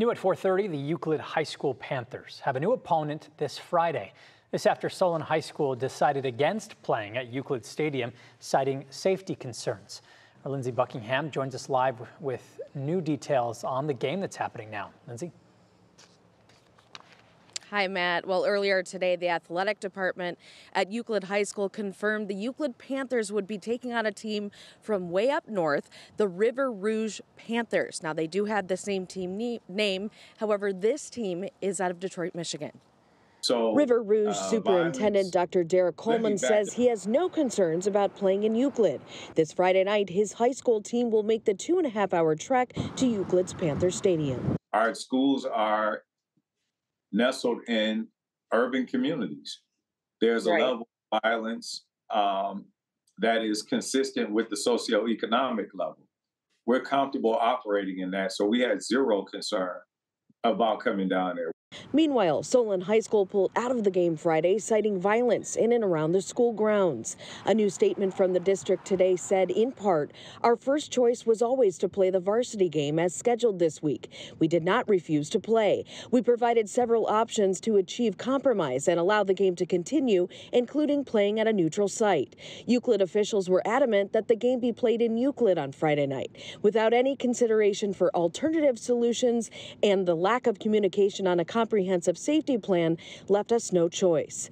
New at 4:30, the Euclid High School Panthers have a new opponent this Friday. This after Solon High School decided against playing at Euclid Stadium, citing safety concerns. Our Lindsey Buckingham joins us live with new details on the game that's happening now. Lindsey. Hi, Matt. Well, earlier today, the athletic department at Euclid High School confirmed the Euclid Panthers would be taking on a team from way up north, the River Rouge Panthers. Now, they do have the same team name. However, this team is out of Detroit, Michigan. So, River Rouge uh, Superintendent. Dr. Derrick Coleman says he has no concerns about playing in Euclid. This Friday night, his high school team will make the two and a half hour trek to Euclid's Panther Stadium. Our schools are nestled in urban communities. There's a right. level of violence um, that is consistent with the socioeconomic level. We're comfortable operating in that, so we had zero concern about coming down there. Meanwhile, Solon High School pulled out of the game Friday, citing violence in and around the school grounds. A new statement from the district today said, in part, our first choice was always to play the varsity game as scheduled this week. We did not refuse to play. We provided several options to achieve compromise and allow the game to continue, including playing at a neutral site. Euclid officials were adamant that the game be played in Euclid on Friday night, without any consideration for alternative solutions and the lack of communication on a comprehensive safety plan left us no choice.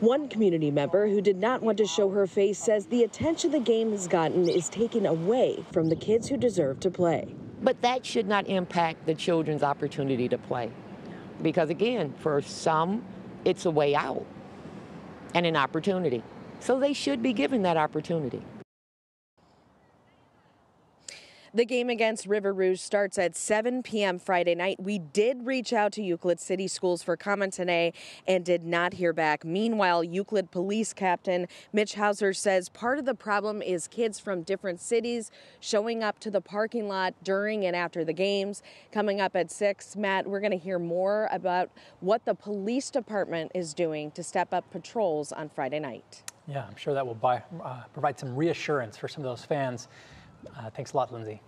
One community member who did not want to show her face says the attention the game has gotten is taken away from the kids who deserve to play. But that should not impact the children's opportunity to play. Because again, for some, it's a way out and an opportunity. So they should be given that opportunity. The game against River Rouge starts at 7 p.m. Friday night. We did reach out to Euclid City Schools for comment today and did not hear back. Meanwhile, Euclid Police Captain Mitch Hauser says part of the problem is kids from different cities showing up to the parking lot during and after the games. Coming up at 6, Matt, we're going to hear more about what the police department is doing to step up patrols on Friday night. Yeah, I'm sure that will buy, uh, provide some reassurance for some of those fans. Uh, thanks a lot, Lindsey.